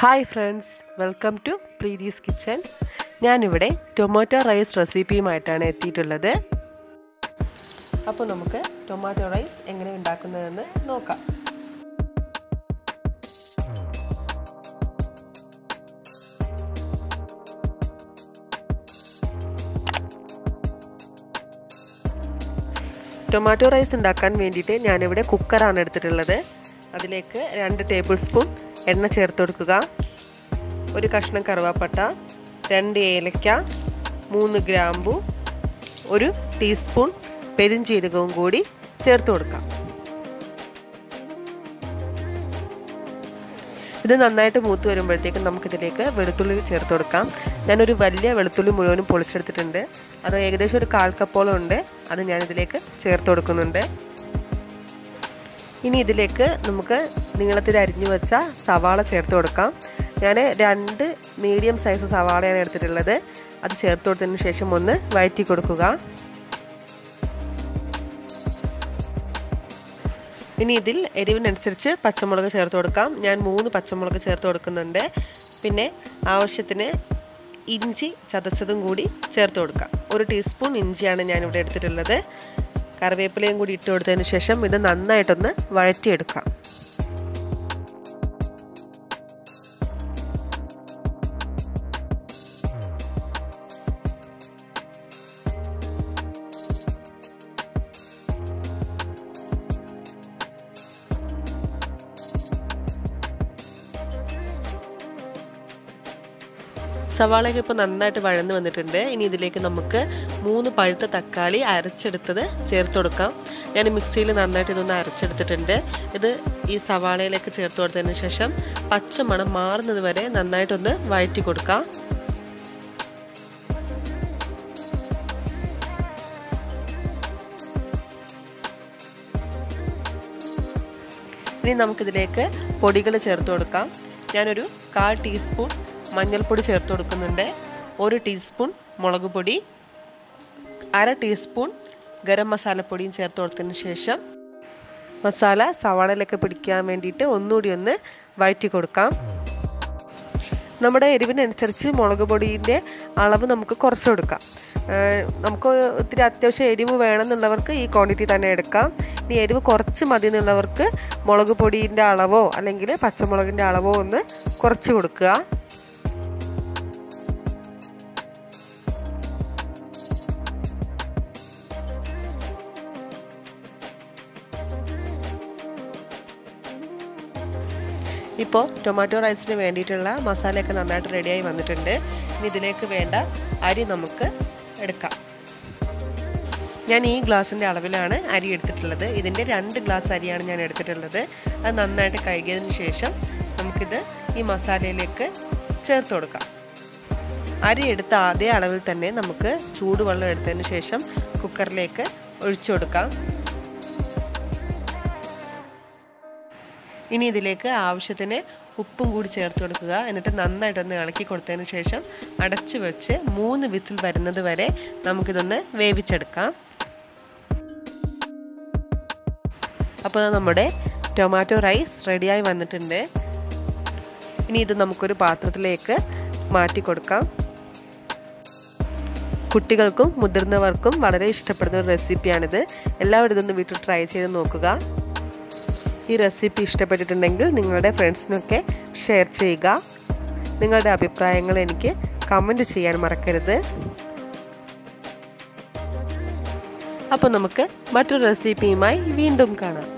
Hi friends welcome to Preethi's kitchen ഞാനിവിടെ tomato rice റെസിപ്പിയുമായിട്ടാണ് എത്തിയിട്ടുള്ളത്. അപ്പോൾ നമുക്ക് ടൊമാറ്റോ റൈസ് എങ്ങനെ ഉണ്ടാക്കുന്നതെന്ന് നോക്കാം. ടൊമാറ്റോ റൈസ് ഉണ്ടാക്കാൻ വേണ്ടിയിട്ട് ഞാനിവിടെ കുക്കറാണ് എടുത്തിട്ടുള്ളത്. അതിലേക്ക് രണ്ട് ടേബിൾ സ്പൂൺ എണ്ണ ചേർത്ത് കൊടുക്കുക. ഒരു കഷ്ണം കറുവാപ്പട്ട രണ്ട് ഏലക്ക മൂന്ന് ഗ്രാമ്പു ഒരു ടീസ്പൂൺ പെരുംജീരകവും കൂടി ചേർത്ത് കൊടുക്കാം. ഇത് നന്നായിട്ട് മൂത്ത് വരുമ്പോഴത്തേക്കും നമുക്കിതിലേക്ക് വെളുത്തുള്ളി ചേർത്ത് കൊടുക്കാം. ഞാനൊരു വലിയ വെളുത്തുള്ളി മുഴുവനും പൊളിച്ചെടുത്തിട്ടുണ്ട്. അത് ഏകദേശം ഒരു കാൽ കപ്പോളം ഉണ്ട്. അത് ഞാനിതിലേക്ക് ചേർത്ത് കൊടുക്കുന്നുണ്ട്. ഇനി ഇതിലേക്ക് നമുക്ക് നീളത്തിൽ അരിഞ്ഞു വെച്ച സവാള ചേർത്ത് കൊടുക്കാം. ഞാൻ രണ്ട് മീഡിയം സൈസ് സവാളയാണ് എടുത്തിട്ടുള്ളത്. അത് ചേർത്ത് കൊടുത്തതിന് ശേഷം ഒന്ന് വഴറ്റി കൊടുക്കുക. ഇനി ഇതിൽ എരിവിനനുസരിച്ച് പച്ചമുളക് ചേർത്ത് കൊടുക്കാം. ഞാൻ മൂന്ന് പച്ചമുളക് ചേർത്ത് കൊടുക്കുന്നുണ്ട്. പിന്നെ ആവശ്യത്തിന് ഇഞ്ചി ചതച്ചതും കൂടി ചേർത്ത് കൊടുക്കാം. ഒരു ടീസ്പൂൺ ഇഞ്ചിയാണ് ഞാനിവിടെ എടുത്തിട്ടുള്ളത്. കറിവേപ്പിലയും കൂടി ഇട്ട് കൊടുത്തതിന് ശേഷം ഇത് നന്നായിട്ടൊന്ന് വഴറ്റിയെടുക്കാം. സവാളയൊക്കെ ഇപ്പോൾ നന്നായിട്ട് വഴന്ന് വന്നിട്ടുണ്ട്. ഇനി ഇതിലേക്ക് നമുക്ക് മൂന്ന് പഴുത്ത തക്കാളി അരച്ചെടുത്തത് ചേർത്ത് കൊടുക്കാം. ഞാൻ മിക്സിയിൽ നന്നായിട്ട് ഇതൊന്ന് അരച്ചെടുത്തിട്ടുണ്ട്. ഇത് ഈ സവാളയിലേക്ക് ചേർത്ത് കൊടുത്തതിന് ശേഷം പച്ചമണം മാറുന്നത് വരെ നന്നായിട്ടൊന്ന് വഴറ്റി കൊടുക്കാം. ഇനി നമുക്കിതിലേക്ക് പൊടികൾ ചേർത്ത് കൊടുക്കാം. ഞാനൊരു കാൽ ടീസ്പൂൺ മഞ്ഞൾപ്പൊടി ചേർത്ത് കൊടുക്കുന്നുണ്ട്. ഒരു ടീസ്പൂൺ മുളക് പൊടി അര ടീസ്പൂൺ ഗരം മസാലപ്പൊടിയും ചേർത്ത് കൊടുത്തതിന് ശേഷം മസാല സവാളയിലൊക്കെ പിടിക്കാൻ വേണ്ടിയിട്ട് ഒന്നുകൂടി ഒന്ന് വഴറ്റി കൊടുക്കാം. നമ്മുടെ എരിവിനനുസരിച്ച് മുളക് പൊടിയുടെ അളവ് നമുക്ക് കുറച്ച് കൊടുക്കാം. നമുക്ക് ഒത്തിരി അത്യാവശ്യം എരിവ് വേണമെന്നുള്ളവർക്ക് ഈ ക്വാണ്ടിറ്റി തന്നെ എടുക്കാം. ഇനി എരിവ് കുറച്ച് മതി എന്നുള്ളവർക്ക് മുളക് പൊടിയുടെ അളവോ അല്ലെങ്കിൽ പച്ചമുളകിന്റെ അളവോ ഒന്ന് കുറച്ച് കൊടുക്കുക. ഇപ്പോൾ ടൊമാറ്റോ റൈസിന് വേണ്ടിയിട്ടുള്ള മസാലയൊക്കെ നന്നായിട്ട് റെഡിയായി വന്നിട്ടുണ്ട്. ഇനി ഇതിലേക്ക് വേണ്ട അരി നമുക്ക് എടുക്കാം. ഞാൻ ഈ ഗ്ലാസിന്റെ അളവിലാണ് അരി എടുത്തിട്ടുള്ളത്. ഇതിന്റെ രണ്ട് ഗ്ലാസ് അരിയാണ് ഞാൻ എടുത്തിട്ടുള്ളത്. അത് നന്നായിട്ട് കഴുകിയതിന് ശേഷം നമുക്കിത് ഈ മസാലയിലേക്ക് ചേർത്ത് കൊടുക്കാം. അരി എടുത്ത അതേ അളവിൽ തന്നെ നമുക്ക് ചൂടുവെള്ളം എടുത്തതിന് ശേഷം കുക്കറിലേക്ക് ഒഴിച്ചു കൊടുക്കാം. ഇനി ഇതിലേക്ക് ആവശ്യത്തിന് ഉപ്പും കൂടി ചേർത്ത് കൊടുക്കുക. എന്നിട്ട് നന്നായിട്ടൊന്ന് ഇളക്കി കൊടുത്തതിന് ശേഷം അടച്ചു വെച്ച് മൂന്ന് വിസിൽ വരുന്നത് വരെ നമുക്കിതൊന്ന് വേവിച്ചെടുക്കാം. അപ്പോൾ നമ്മുടെ ടൊമാറ്റോ റൈസ് റെഡിയായി വന്നിട്ടുണ്ട്. ഇനി ഇത് നമുക്കൊരു പാത്രത്തിലേക്ക് മാറ്റി കൊടുക്കാം. കുട്ടികൾക്കും മുതിർന്നവർക്കും വളരെ ഇഷ്ടപ്പെടുന്ന ഒരു റെസിപ്പിയാണിത്. എല്ലാവരും ഇതൊന്ന് വീട്ടിൽ ട്രൈ ചെയ്ത് നോക്കുക. ഈ റെസിപ്പി ഇഷ്ടപ്പെട്ടിട്ടുണ്ടെങ്കിൽ നിങ്ങളുടെ ഫ്രണ്ട്സിനൊക്കെ ഷെയർ ചെയ്യുക. നിങ്ങളുടെ അഭിപ്രായങ്ങൾ എനിക്ക് കമന്റ് ചെയ്യാൻ മറക്കരുത്. അപ്പോൾ നമുക്ക് മറ്റൊരു റെസിപ്പിയുമായി വീണ്ടും കാണാം.